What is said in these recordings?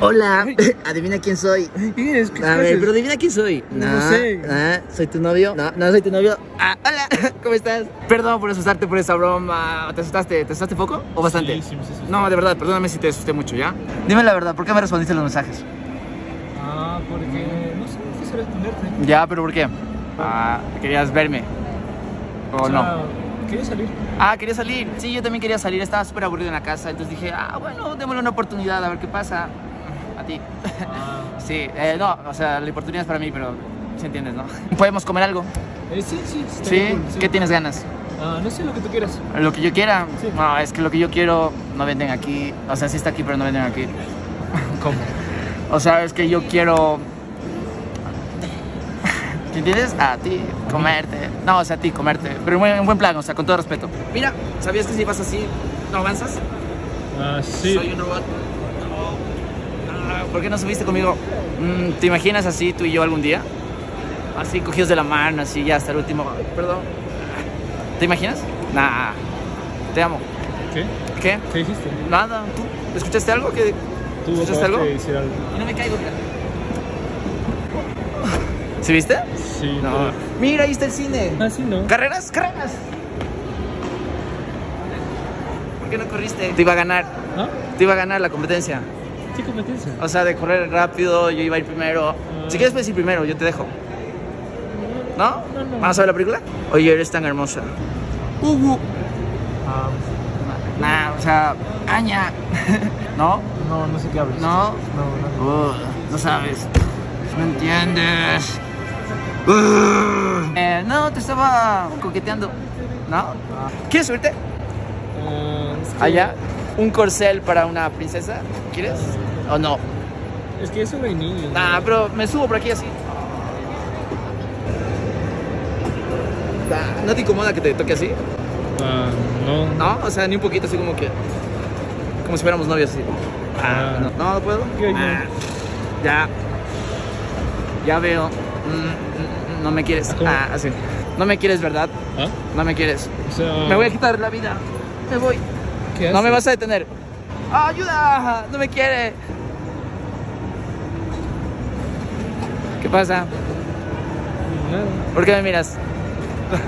Hola, adivina quién soy. ¿Quién es? ¿Qué A ver, pero adivina quién soy. No sé. ah, ¿Soy tu novio? No, no soy tu novio. Ah, hola, ¿cómo estás? Perdón por asustarte por esa broma. ¿Te asustaste? ¿Te asustaste poco o bastante? Sí, sí, me asusté. No, de verdad, perdóname si te asusté mucho, ¿ya? Dime la verdad, ¿por qué me respondiste los mensajes? Ah, porque no sé, quise responderte. Ya, pero ¿por qué? Ah, querías verme. ¿O no? sea, Quería salir. Ah, quería salir. Sí, yo también quería salir. Estaba súper aburrido en la casa. Entonces dije, ah, bueno, démosle una oportunidad a ver qué pasa. Ti. Ah, Sí, eh, no, o sea, la oportunidad es para mí, pero sí entiendes, ¿no? ¿Podemos comer algo? eh, sí, sí. ¿Sí? cool, ¿Qué tienes ganas? Ah, no sé lo que tú quieras. Lo que yo quiera. Sí. No, es que lo que yo quiero no venden aquí. O sea, sí está aquí, pero no venden aquí. ¿Cómo? O sea, es que yo quiero. ¿Te entiendes? A ti, comerte. No, o sea, a ti, comerte. Pero en buen, en buen plan, o sea, con todo respeto. Mira, ¿sabías que si vas así, no avanzas? Ah, sí. Soy un robot. ¿Por qué no subiste conmigo? Mm, ¿Te imaginas así tú y yo algún día? Así cogidos de la mano, así ya hasta el último. Perdón. ¿Te imaginas? Nah. Te amo. ¿Qué? ¿Qué? ¿Qué dijiste? Nada. ¿Tú escuchaste algo? ¿Qué? ¿Tú ¿Escuchaste algo? decir algo? Y no me caigo, mira. ¿Sí viste? Sí. No. Mira, ahí está el cine. Ah, sí, ¿no? ¿Carreras? ¡Carreras! ¿Por qué no corriste? Te iba a ganar. ¿Ah? Te iba a ganar la competencia. ¿Qué competencia? O sea, de correr rápido, yo iba a ir primero. Si quieres puedes ir primero, yo te dejo. ¿No? No, no. ¿Vamos a ver la película? Oye, eres tan hermosa. Ah, Nah, o sea, Aña. ¿No? no, no sé qué hablas. ¿No? No, no. Uh, no sabes. No entiendes. Uh. Eh, no, te estaba coqueteando. ¿No? ¿Quieres subirte? Ah, es que- Allá. Un corcel para una princesa. ¿Quieres? ¿O no? Es que eso no hay niños. Nah, pero me subo por aquí así. ¿No te incomoda que te toque así? Ah, no. No, o sea, ni un poquito así como que. Como si fuéramos novios así. Ah, No, no, no puedo. Ah, ya. Ya veo. Mm, mm, no me quieres. Ah, así. No me quieres, ¿verdad? ¿Ah? No me quieres. O sea, Me voy a quitar la vida. Me voy. ¿Qué No me vas a detener. ¡Ayuda! No me quiere. ¿Qué pasa? Nada. ¿Por qué me miras?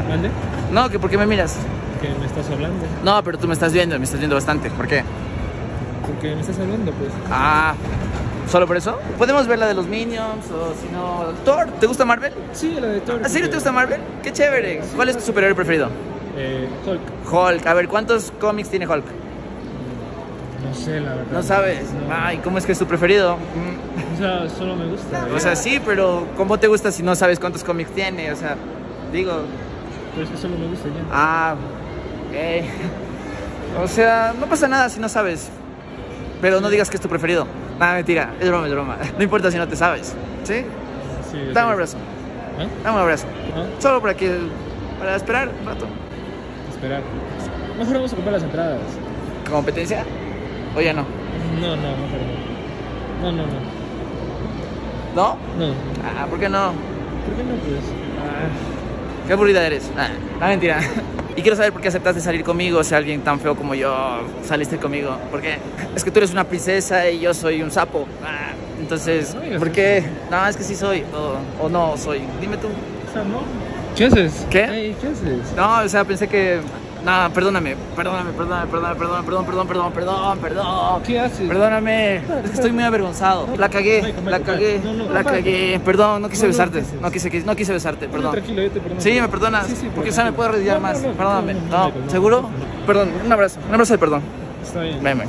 ¿Mande? No, que ¿por qué me miras? Que me estás hablando. No, pero tú me estás viendo, me estás viendo bastante. ¿Por qué? Porque me estás hablando, pues. Ah, ¿solo por eso? Podemos ver la de los Minions o si no... Thor, ¿te gusta Marvel? Sí, la de Thor. ¿En serio te gusta Marvel? Qué chévere. ¿Cuál es tu superhéroe preferido? Eh, Hulk. Hulk. A ver, ¿cuántos cómics tiene Hulk? No sé, la verdad. No sabes. No. Ay, ¿cómo es que es tu preferido? Mm. O sea, solo me gusta. O sea, sí, pero ¿cómo te gusta si no sabes cuántos cómics tiene? O sea, digo... Pero es que solo me gusta ya. Ah, ok. O sea, no pasa nada si no sabes. Pero no digas que es tu preferido. Nada, mentira. Es broma, es broma. No importa si no te sabes. ¿Sí? Sí, Dame un abrazo. ¿Ah? Dame un abrazo. ¿Ah? Solo para que... Para esperar un rato. Esperar. Mejor vamos a comprar las entradas. ¿Competencia? O ya no. No, no, mejor no. No, no, no. ¿No? No. Ah, ¿por qué no? ¿Por qué no, pues? Qué aburrida eres. Ah, no, mentira. Y quiero saber por qué aceptaste salir conmigo, si alguien tan feo como yo saliste conmigo. ¿Por qué? Es que tú eres una princesa y yo soy un sapo. Ah, entonces, No ¿por qué? No, es que sí soy. O, o no soy. Dime tú. O sea, no. ¿Qué haces? ¿Qué? Ey, ¿Qué haces? No, o sea, pensé que... No, perdóname. Perdóname, perdóname, perdóname, perdón, perdón, perdón, perdón, perdón, perdón. ¿Qué haces? Perdóname, es que estoy muy avergonzado. La cagué, la cagué, no, no, la cagué. Perdón, no quise besarte. No quise, no quise besarte, perdón. tranquilo, yo te perdono. Sí, me perdonas. Sí, sí, porque ya me puedo arrodillar No, más. Perdóname. no, ¿seguro? Perdón, un abrazo. Un abrazo de perdón. Está bien. Veme.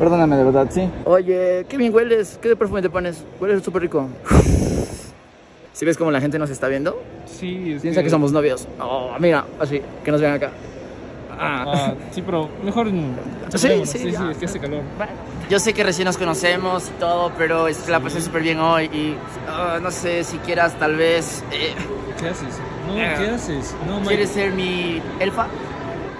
Perdóname, de verdad, sí. Oye, qué bien hueles. ¿Qué de perfume te pones? Hueles súper rico. ¿Sí ves cómo la gente nos está viendo? Sí, es Piensa que somos novios. Oh, mira, así, que nos vean acá. Ah. Ah, sí, pero mejor. Sí, sí, sí, sí, es que hace calor. Yo sé que recién nos conocemos y todo, pero es que la pasé súper bien hoy y ah, no sé si quieras tal vez... eh, ¿Qué haces? No, Eh, ¿qué haces? No. ¿Quieres ser mi elfa?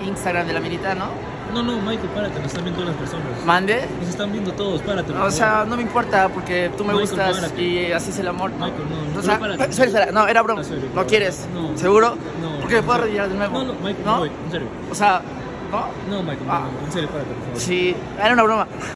Instagram de la minita, ¿no? No, no, Michael, párate, nos están viendo las personas. ¿Mande? Nos están viendo todos, párate. O sea, no me importa porque tú me Michael, gustas párate. y así es el amor. ¿no? Michael, no, O sea, párate. espera, espera, no, era broma. En serio, ¿No quieres? No. ¿Seguro? No. Porque me puedo en arrodillar de nuevo. No, no, Michael, ¿No? no voy, en serio. O sea, ¿no? No, Michael, Ah. no, no, en serio, párate, por favor. Sí, era una broma.